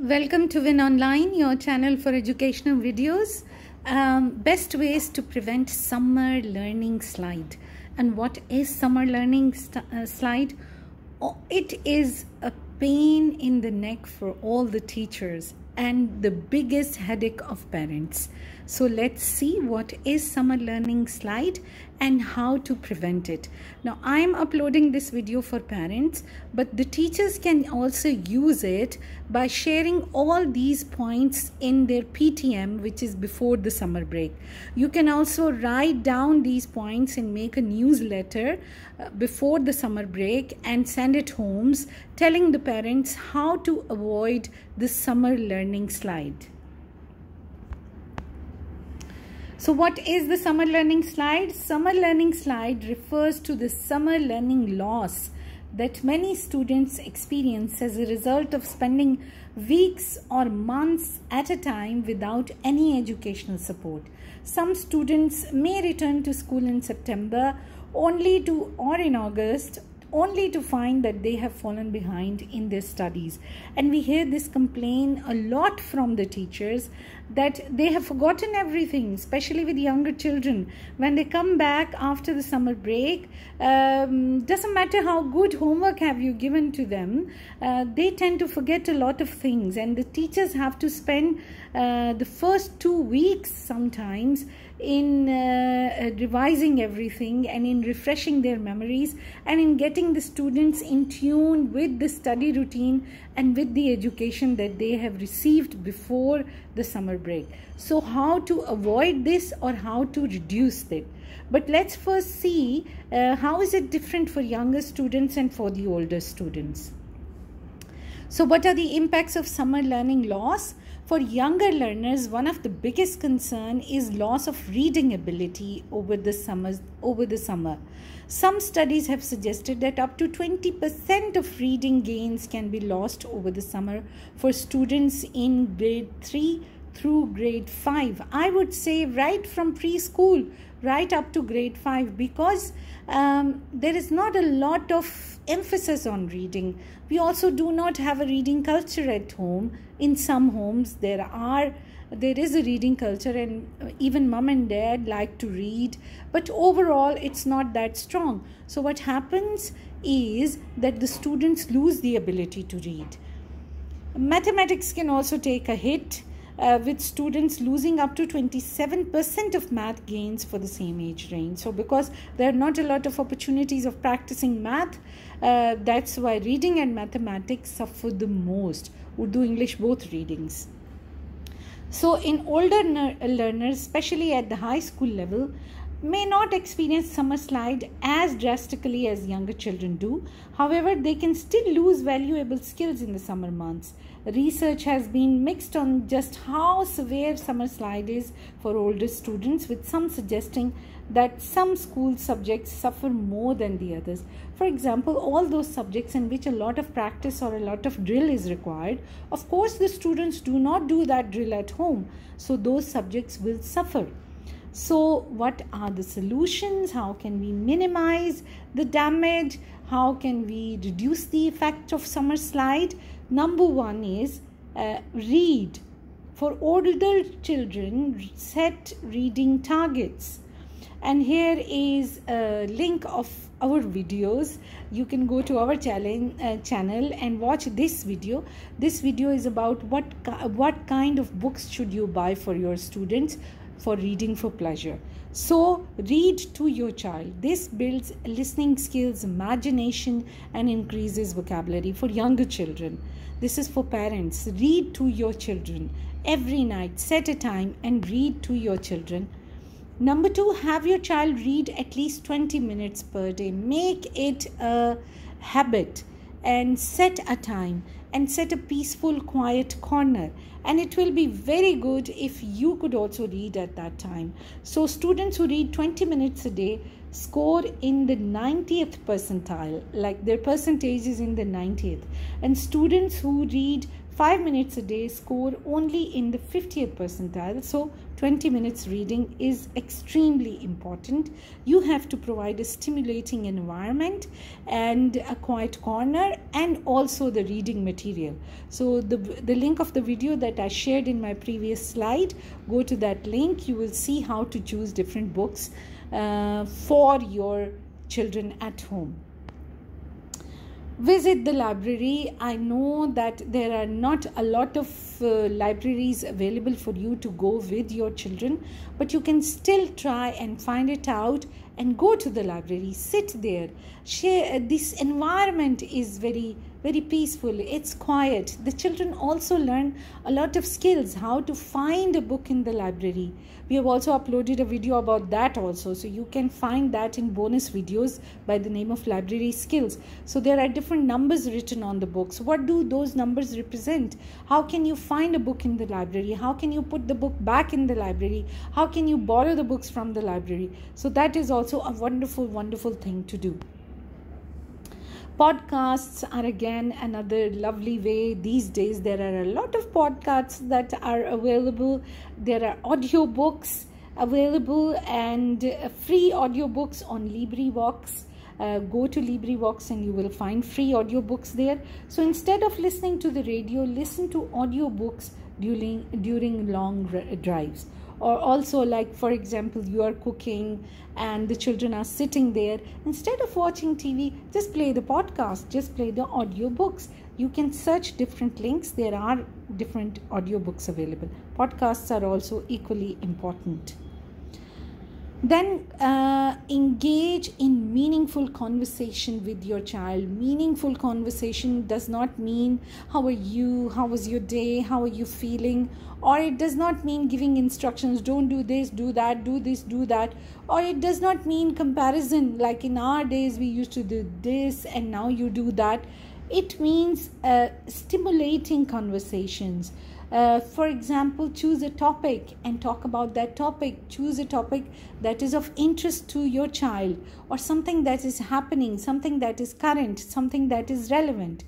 Welcome to Win Online, your channel for educational videos. Um, best ways to prevent summer learning slide. And what is summer learning uh, slide? Oh, it is a pain in the neck for all the teachers and the biggest headache of parents. So let's see what is summer learning slide and how to prevent it. Now I am uploading this video for parents but the teachers can also use it by sharing all these points in their PTM which is before the summer break. You can also write down these points and make a newsletter uh, before the summer break and send it homes telling the parents how to avoid the summer learning slide. So what is the summer learning slide? Summer learning slide refers to the summer learning loss that many students experience as a result of spending weeks or months at a time without any educational support. Some students may return to school in September only to or in August only to find that they have fallen behind in their studies. And we hear this complaint a lot from the teachers that they have forgotten everything, especially with younger children. When they come back after the summer break, um, doesn't matter how good homework have you given to them, uh, they tend to forget a lot of things. And the teachers have to spend uh, the first two weeks sometimes in uh, revising everything and in refreshing their memories and in getting the students in tune with the study routine and with the education that they have received before the summer break. So how to avoid this or how to reduce it. But let's first see uh, how is it different for younger students and for the older students. So what are the impacts of summer learning loss? For younger learners, one of the biggest concern is loss of reading ability over the summers over the summer. Some studies have suggested that up to 20% of reading gains can be lost over the summer for students in grade 3 through grade 5. I would say right from preschool right up to grade 5 because um, there is not a lot of emphasis on reading. We also do not have a reading culture at home. In some homes, there are there is a reading culture and even mom and dad like to read but overall it's not that strong so what happens is that the students lose the ability to read mathematics can also take a hit uh, with students losing up to 27% of math gains for the same age range. So because there are not a lot of opportunities of practicing math, uh, that's why reading and mathematics suffer the most. Urdu, English, both readings. So in older learners, especially at the high school level, may not experience summer slide as drastically as younger children do. However, they can still lose valuable skills in the summer months. Research has been mixed on just how severe summer slide is for older students, with some suggesting that some school subjects suffer more than the others. For example, all those subjects in which a lot of practice or a lot of drill is required, of course, the students do not do that drill at home, so those subjects will suffer. So, what are the solutions? How can we minimize the damage? How can we reduce the effect of summer slide? Number one is uh, read. For older children, set reading targets. And here is a link of our videos you can go to our challenge, uh, channel and watch this video this video is about what what kind of books should you buy for your students for reading for pleasure. So, read to your child. This builds listening skills, imagination, and increases vocabulary for younger children. This is for parents. Read to your children every night. Set a time and read to your children. Number two, have your child read at least 20 minutes per day. Make it a habit and set a time and set a peaceful, quiet corner. And it will be very good if you could also read at that time. So, students who read 20 minutes a day score in the 90th percentile, like their percentage is in the 90th. And students who read 5 minutes a day score only in the 50th percentile. So 20 minutes reading is extremely important. You have to provide a stimulating environment and a quiet corner and also the reading material. So the, the link of the video that I shared in my previous slide, go to that link. You will see how to choose different books uh, for your children at home visit the library i know that there are not a lot of uh, libraries available for you to go with your children but you can still try and find it out and go to the library sit there. Share this environment is very very peaceful it's quiet. The children also learn a lot of skills how to find a book in the library. We have also uploaded a video about that also. So you can find that in bonus videos by the name of library skills. So there are different numbers written on the books what do those numbers represent? How can you find a book in the library? How can you put the book back in the library? How can you borrow the books from the library? So that is also a wonderful wonderful thing to do podcasts are again another lovely way. These days there are a lot of podcasts that are available. There are audiobooks available and free audiobooks on librivox. Uh, go to librivox and you will find free audiobooks there. So instead of listening to the radio listen to audiobooks during during long drives or also like for example you are cooking and the children are sitting there. Instead of watching tv just play the podcast just play the audiobooks. You can search different links. There are different audiobooks available. Podcasts are also equally important then uh, engage in meaningful conversation with your child. Meaningful conversation does not mean how are you? How was your day? How are you feeling? Or it does not mean giving instructions don't do this do that do this do that. Or it does not mean comparison like in our days we used to do this and now you do that. It means uh, stimulating conversations uh, for example, choose a topic and talk about that topic. Choose a topic that is of interest to your child or something that is happening, something that is current, something that is relevant.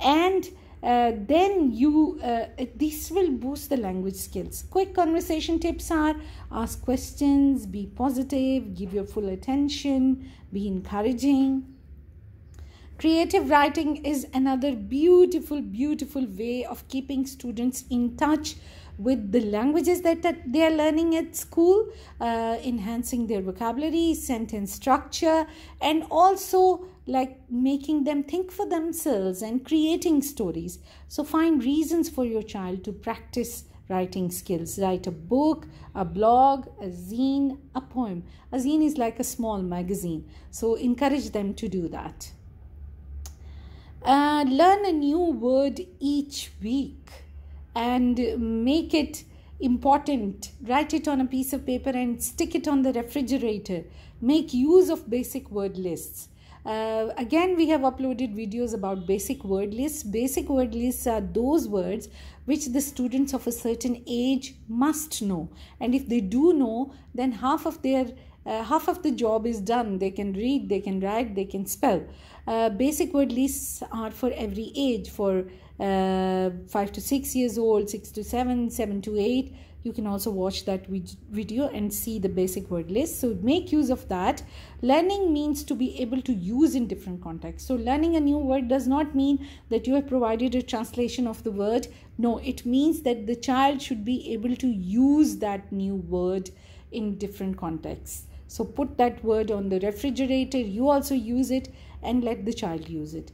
And uh, then you uh, this will boost the language skills quick conversation tips are ask questions be positive give your full attention be encouraging Creative writing is another beautiful, beautiful way of keeping students in touch with the languages that, they are learning at school, uh, enhancing their vocabulary, sentence structure, and also like making them think for themselves and creating stories. So, find reasons for your child to practice writing skills. Write a book, a blog, a zine, a poem. A zine is like a small magazine. So, encourage them to do that. Uh, learn a new word each week and make it important. Write it on a piece of paper and stick it on the refrigerator. Make use of basic word lists. Uh, again, we have uploaded videos about basic word lists. Basic word lists are those words which the students of a certain age must know. And if they do know, then half of their uh, half of the job is done. They can read, they can write, they can spell. Uh, basic word lists are for every age, for uh, 5 to 6 years old, 6 to 7, 7 to 8. You can also watch that video and see the basic word list. So make use of that. Learning means to be able to use in different contexts. So learning a new word does not mean that you have provided a translation of the word. No, it means that the child should be able to use that new word in different contexts. So put that word on the refrigerator. You also use it and let the child use it.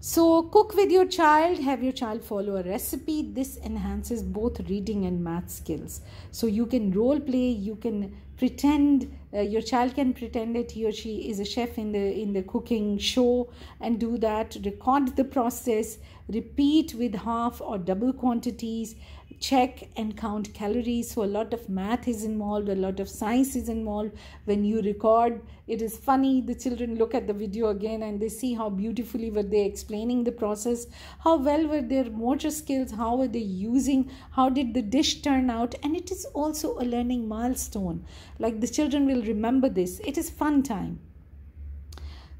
So cook with your child, have your child follow a recipe. This enhances both reading and math skills. So you can role play, you can pretend uh, your child can pretend that he or she is a chef in the in the cooking show and do that record the process repeat with half or double quantities check and count calories. So a lot of math is involved a lot of science is involved. When you record it is funny. The children look at the video again and they see how beautifully were they explaining the process how well were their motor skills how were they using how did the dish turn out. And it is also a learning milestone. Like the children will remember this. It is fun time.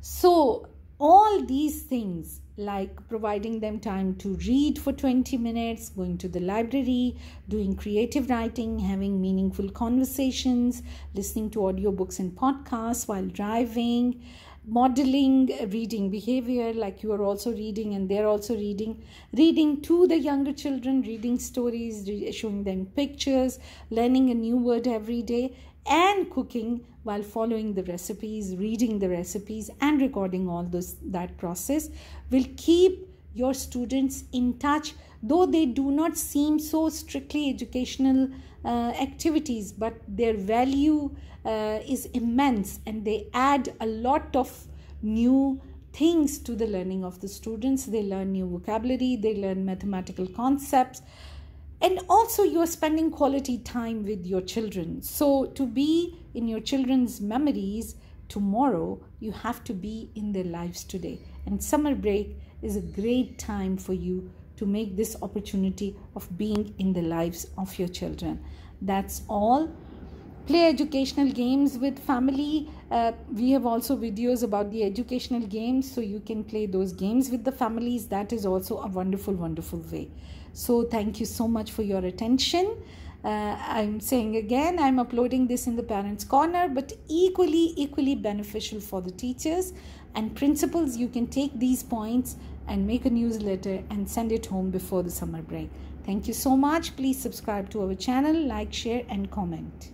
So all these things like providing them time to read for 20 minutes, going to the library, doing creative writing, having meaningful conversations, listening to audiobooks and podcasts while driving, modeling reading behavior like you are also reading and they're also reading reading to the younger children reading stories showing them pictures learning a new word every day and cooking while following the recipes, reading the recipes, and recording all those that process will keep your students in touch, though they do not seem so strictly educational uh, activities, but their value uh, is immense and they add a lot of new things to the learning of the students. They learn new vocabulary, they learn mathematical concepts and also you're spending quality time with your children. So to be in your children's memories tomorrow you have to be in their lives today. And summer break is a great time for you to make this opportunity of being in the lives of your children. That's all play educational games with family. Uh, we have also videos about the educational games so you can play those games with the families. That is also a wonderful wonderful way. So thank you so much for your attention. Uh, i'm saying again i'm uploading this in the parents corner but equally equally beneficial for the teachers and principals. You can take these points and make a newsletter and send it home before the summer break. Thank you so much. Please subscribe to our channel like share and comment